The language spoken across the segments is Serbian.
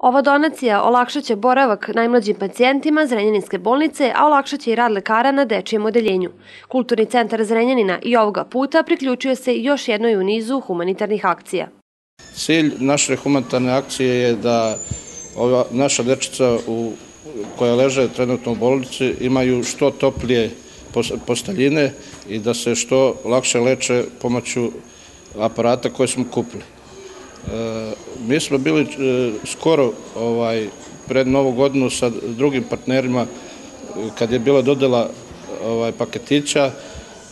Ova donacija olakšaće boravak najmlađim pacijentima Zrenjaninske bolnice, a olakšaće i rad lekara na dečijem odeljenju. Kulturni centar Zrenjanina i ovoga puta priključuje se još jednoj u nizu humanitarnih akcija. Cilj naše humanitarne akcije je da ova naša dečica u, koja leže trenutno u bolnici imaju što toplije postaljine i da se što lakše leče pomoću aparata koje smo kupili. E, mi smo bili e, skoro ovaj, pred novu godinu sa drugim partnerima kad je bila dodela ovaj, paketića,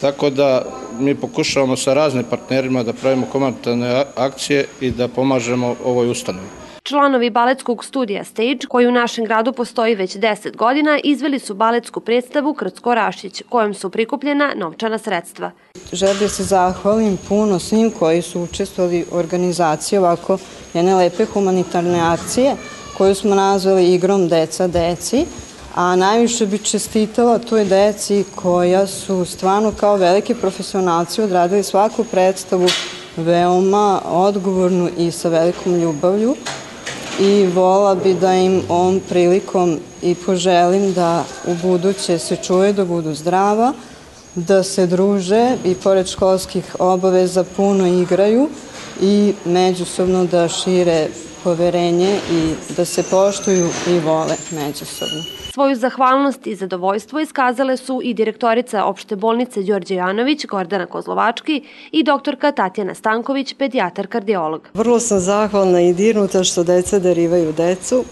tako da mi pokušavamo sa raznim partnerima da pravimo komunitarne akcije i da pomažemo ovoj ustanovi. Članovi baletskog studija Stage, koji u našem gradu postoji već 10 godina, izveli su baletsku predstavu Krcko Rašić, kojom su prikupljena novčana sredstva. Želim da se zahvalim puno svim koji su učestvovali u organizaciji ovako jedne lepe humanitarne akcije koju smo nazvali igrom Deca Deci, a najviše bi čestitala toj deci koja su stvarno kao veliki profesionalci odradili svaku predstavu veoma odgovornu i sa velikom ljubavlju i vola bi da im ovom prilikom i poželim da u buduće se čuje da budu zdrava, da se druže i pored školskih obaveza puno igraju i međusobno da šire poverenje i da se poštuju i vole međusobno. Svoju zahvalnost i zadovoljstvo iskazale su i direktorica opšte bolnice Đorđe Janović, Gordana Kozlovački i doktorka Tatjana Stanković, pedijatar kardiolog. Vrlo sam zahvalna i dirnuta što deca darivaju decu,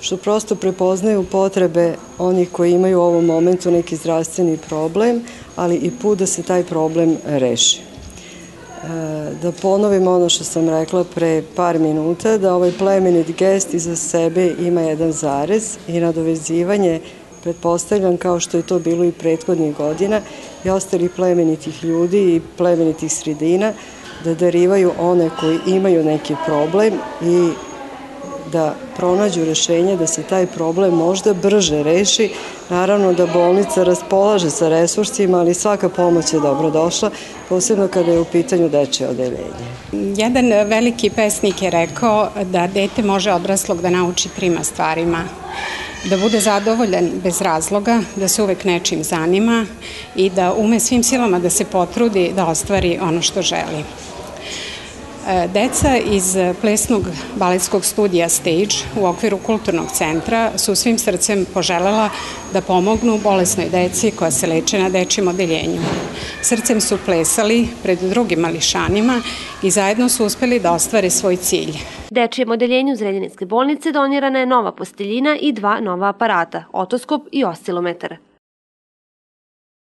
što prosto prepoznaju potrebe onih koji imaju u ovom momentu neki zdravstveni problem, ali i put da se taj problem reši. Da ponovim ono što sam rekla pre par minuta, da ovaj plemenit gest iza sebe ima jedan zarez i nadovezivanje, pretpostavljam kao što je to bilo i prethodnih godina, i ostali plemenitih ljudi i plemenitih sredina, da darivaju one koji imaju neki problem i da pronađu rešenje da se taj problem možda brže reši. Naravno da bolnica raspolaže sa resursima, ali svaka pomoć je dobro došla, posebno kada je u pitanju deče odeljenje. Jedan veliki pesnik je rekao da dete može odraslog da nauči trima stvarima da bude zadovoljan bez razloga, da se uvek nečim zanima i da ume svim silama da se potrudi da ostvari ono što želi. E, deca iz plesnog baletskog studija Stage u okviru kulturnog centra su svim srcem poželela da pomognu bolesnoj deci koja se leče na dečjem odeljenju. Srcem su plesali pred drugim mališanima i zajedno su uspeli da ostvare svoj cilj. Dečijem odeljenju Zrenjaninske bolnice donirana je nova posteljina i dva nova aparata, otoskop i oscilometar.